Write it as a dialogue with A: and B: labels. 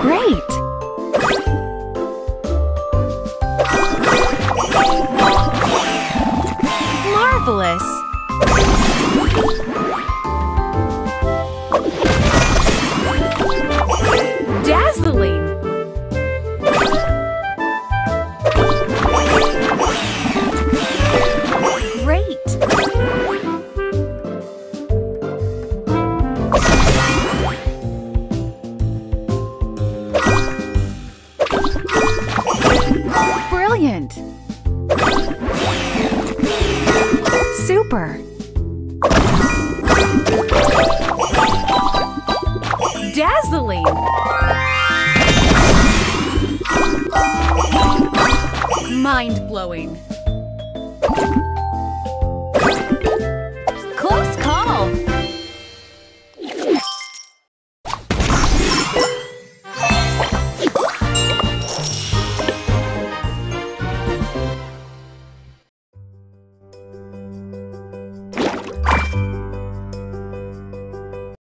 A: Great! Marvelous! Super! Dazzling! Mind-blowing!